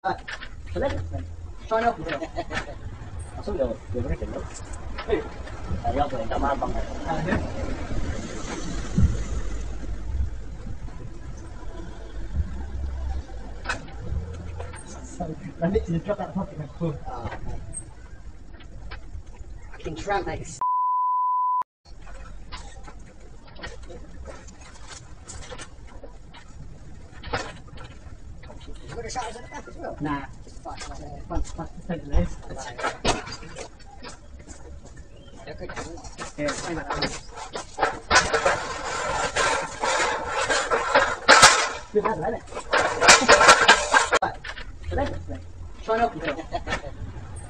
Ah, talaga? Saan ako? Kaso daw, favorite no? Ayaw ko, tama bang Nanti you drop that. Ah, I can tramp like Nah,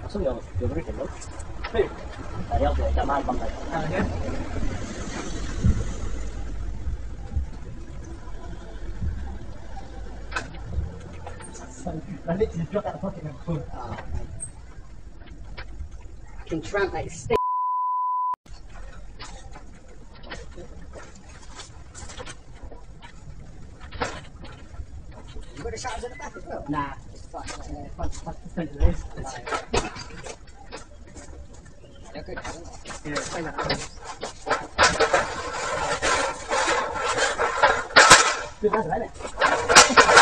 Langsung ya, ya beri dulu. Hei, tadi aku udah mal bang. Ah, yeah. Nanti you drop that fucking cool. Ah, I can tramp like. You got a shot at the back as well? Nah, Just fuck, uh, fuck, fuck second race. they're good. Yeah, I know that. Good lad, isn't it?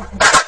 Thank you.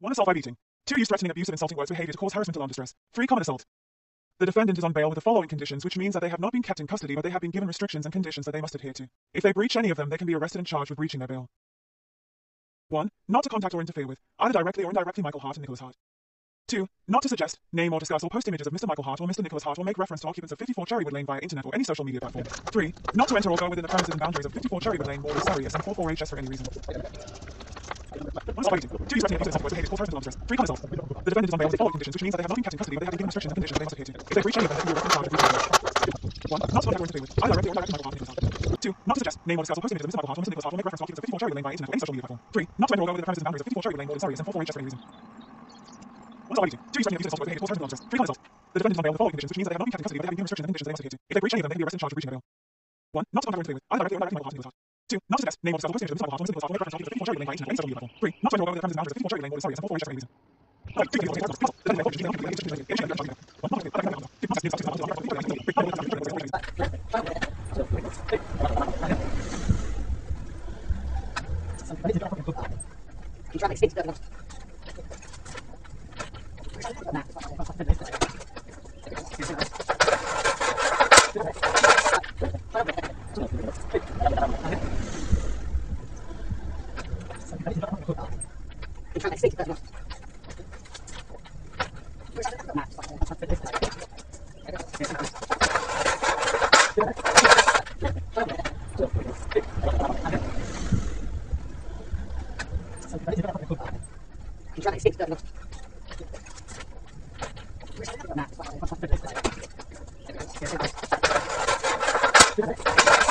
One assault by beating. Two use threatening, abusive, insulting words, behavior to cause harassment, alarm, distress. Three common assault. The defendant is on bail with the following conditions, which means that they have not been kept in custody, but they have been given restrictions and conditions that they must adhere to. If they breach any of them, they can be arrested and charged with breaching their bail. 1. Not to contact or interfere with, either directly or indirectly, Michael Hart and Nicholas Hart. 2. Not to suggest, name, or discuss or post images of Mr. Michael Hart or Mr. Nicholas Hart or make reference to occupants of 54 Cherrywood Lane via internet or any social media platform. 3. Not to enter or go within the premises and boundaries of 54 Cherrywood Lane, Morley, Surrey, SM44HS for any reason. One by. Two use threatening, abusive, insulting words, behavior to cause harassment, distress. Three common. The defendant is with the following conditions, which means that they have not been kept in custody, but they have been given restrictions and conditions that they must adhere to. If they breach any of them, they can be and charged with breaching 1. Not to contact or interfere with, either directly or indirectly, Michael Hart and 2. Not to suggest, name, or discuss or post images of or Mr. Nicholas Hart or make reference to occupants of 54 Cherrywood Lane via internet or any social media platform. 3. Not to enter or go within the premises and boundaries of 54 Cherrywood Lane, Morley, Surrey, SM44HS for any reason. One by beating. Two use threatening, abusive, insulting words, behavior to cause harassment, distress. Three. The defendant is with the following conditions, which means that they have not been kept in custody, but they have been given restrictions and conditions that they must adhere to. If they breach any of them, they can be arrested and charged with breaching their bail. 1. Not to contact or interfere with, either directly or indirectly, Michael Hart and 2. Not name, of or Mr. Nicholas Hart or make reference to of 54 Cherrywood Lane or any platform. 3. Not to enter or go the premises and boundaries of 54 Lane, Morley, Surrey, SM44HS for any reason. Nanti you cool. Can tramp like stick. Nah. Nah, fuck, fuck the second race. Nanti you drop that fucking cool. Can tramp like stick. Nah, fuck, fuck the second race. Nanti you